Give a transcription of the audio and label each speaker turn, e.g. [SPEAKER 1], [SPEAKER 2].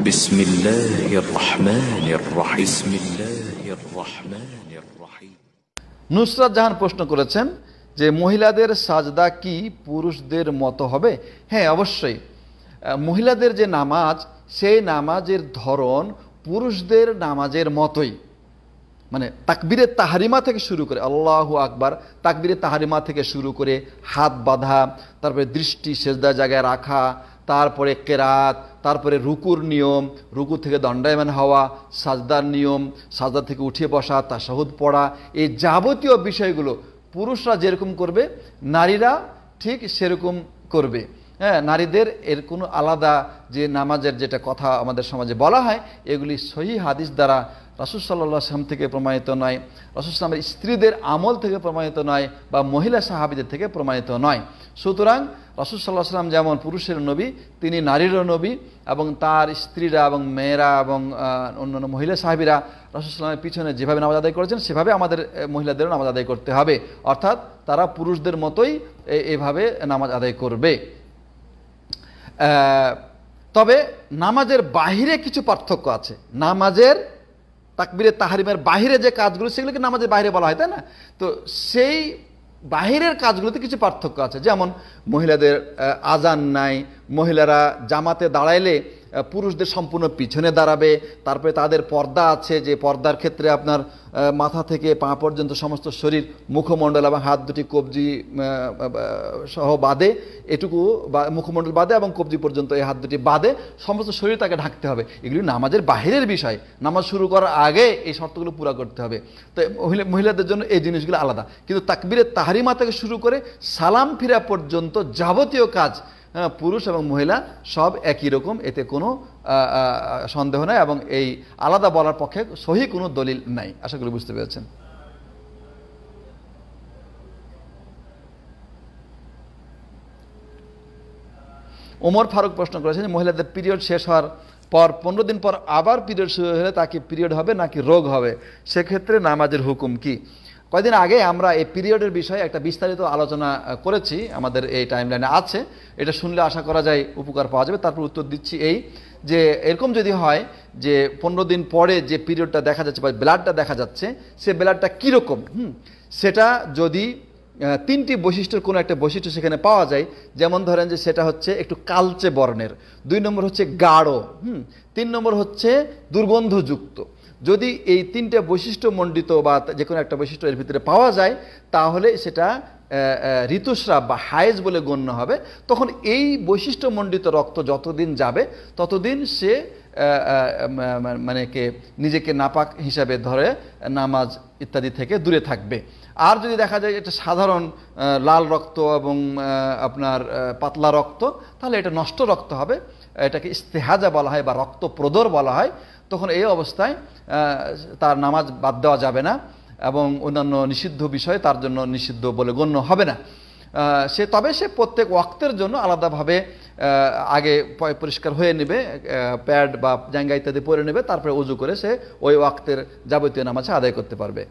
[SPEAKER 1] بسم الله الرحمن الرحيم بسم الله الرحمن الرحيم
[SPEAKER 2] নুসরাত জাহান প্রশ্ন করেছেন যে মহিলাদের সাজদা কি পুরুষদের মতো হবে হ্যাঁ অবশ্যই আহ, মহিলাদের যে নামাজ সেই নামাজের ধরন পুরুষদের নামাজের মতোই মানে তাকবিরে তাহারিমা থেকে শুরু করে আল্লাহ আকবার তাকবিরে তাহারিমা থেকে শুরু করে হাত বাঁধা তারপরে দৃষ্টি সেজদা জায়গায় রাখা তারপরে কেরাত, তারপরে রুকুর নিয়ম, রুকু থেকে দণ্ডায়মান হওয়া, সাজদার নিয়ম, সাজদা থেকে উঠে বসা, তাসাহুদ পড়া, এই যাবতীয় বিষয়গুলো পুরুষরা যেরকম করবে, নারীরা ঠিক সেরকম করবে। হ্যাঁ নারীদের এর কোনো আলাদা যে নামাজের যেটা কথা আমাদের সমাজে বলা হয়, এগুলি সহি হাদিস দ্বারা রাসুল সাল্লাহ সাল্লাম থেকে প্রমাণিত নয়, রাসুল সাল্লামের স্ত্রীদের আমল থেকে প্রমাণিত নয় বা মহিলা সাহাবিদের থেকে প্রমাণিত নয়। সুতরাং রাসুল সাল্লাহ সাল্লাম যেমন পুরুষের নবী, তিনি নারীরও নবী এবং তার স্ত্রীরা এবং মেয়েরা এবং অন্যান্য মহিলা সাহাবিরা সাল্লামের পিছনে যেভাবে নামাজ আদায় করেছেন, সেভাবে আমাদের মহিলাদেরও নামাজ আদায় করতে হবে। অর্থাৎ তারা পুরুষদের মতোই এভাবে নামাজ আদায় করবে। তবে নামাজের বাহিরে কিছু পার্থক্য আছে। নামাজের তাকবিরে তাহারিমের বাহিরে যে কাজগুলো, সেগুলোকে নামাজের বাইরে বলা হয়, তাই না? তো সেই বাহিরের কাজগুলোতে কিছু পার্থক্য আছে। যেমন মহিলাদের আজান নাই মহিলারা জামাতে দাঁড়াইলে পুরুষদের সম্পূর্ণ পিছনে দাঁড়াবে, তারপরে তাদের পর্দা আছে যে পর্দার ক্ষেত্রে আপনার মাথা থেকে পা পর্যন্ত সমস্ত শরীর, মুখমণ্ডল এবং হাত দুটি কবজি সহ বাদে এটুকু বা, মুখমণ্ডল বাদে এবং কবজি পর্যন্ত এই হাত দুটি বাদে সমস্ত শরীর তাকে ঢাকতে হবে। এগুলি নামাজের বাহিরের বিষয়। নামাজ শুরু করার আগে এই শর্তগুলো পুরা করতে হবে। তো মহিলা, মহিলাদের জন্য এই জিনিসগুলো আলাদা। কিন্তু তাকবিরের তাহারিমা থেকে শুরু করে সালাম ফিরা পর্যন্ত যাবতীয় কাজ পুরুষ এবং মহিলা সব একই রকম, এতে কোনো সন্দেহ নাই এবং এই আলাদা বলার পক্ষে সহি কোনো দলিল নাই। আশা করি বুঝতে পেরেছেন। ওমর ফারুক প্রশ্ন করেছেন, মহিলাদের পিরিয়ড শেষ হওয়ার পর পনেরো দিন পর আবার পিরিয়ড শুরু হলে তাকে পিরিয়ড হবে নাকি রোগ হবে? সেক্ষেত্রে নামাজের হুকুম কি? কয়েকদিন আগে আমরা এই পিরিয়ডের বিষয়ে একটা বিস্তারিত আলোচনা করেছি। আমাদের এই টাইমলাইনে আছে। এটা শুনলে আশা করা যায় উপকার পাওয়া যাবে। তারপর উত্তর দিচ্ছি এই যে, এরকম যদি হয় যে, পনেরো দিন পরে যে পিরিয়ডটা দেখা যাচ্ছে বা ব্লাডটা দেখা যাচ্ছে, সে ব্লাডটা কীরকম? হুম, সেটা যদি তিনটি বৈশিষ্ট্যের কোনো একটা বৈশিষ্ট্য সেখানে পাওয়া যায়, যেমন ধরেন যে, সেটা হচ্ছে একটু কালচে বর্ণের। দুই নম্বর হচ্ছে গাঢ়। হুম, তিন নম্বর হচ্ছে দুর্গন্ধযুক্ত। যদি এই তিনটে বৈশিষ্ট্য মণ্ডিত বা যে কোনো একটা বৈশিষ্ট্য এর ভিতরে পাওয়া যায়, তাহলে সেটা ঋতুস্রাব বা হায়েজ বলে গণ্য হবে। তখন এই বৈশিষ্ট্যমণ্ডিত রক্ত যতদিন যাবে, ততদিন সে মানে কে, নিজেকে নাপাক হিসাবে ধরে নামাজ ইত্যাদি থেকে দূরে থাকবে। আর যদি দেখা যায় এটা সাধারণ লাল রক্ত এবং আপনার পাতলা রক্ত, তাহলে এটা নষ্ট রক্ত হবে। এটাকে ইস্তেহাজা বলা হয় বা রক্ত প্রদর বলা হয়, তখন এই অবস্থায় তার নামাজ বাদ দেওয়া যাবে না এবং অন্যান্য নিষিদ্ধ বিষয় তার জন্য নিষিদ্ধ বলে গণ্য হবে না। সে, তবে সে প্রত্যেক ওয়াক্তের জন্য আলাদাভাবে আগে পরিষ্কার হয়ে নেবে প্যাড বা জাঙ্গা ইত্যাদি পরে নেবে, তারপরে উজু করে সে ওই ওয়াক্তের যাবতীয় নামাজ আদায় করতে পারবে।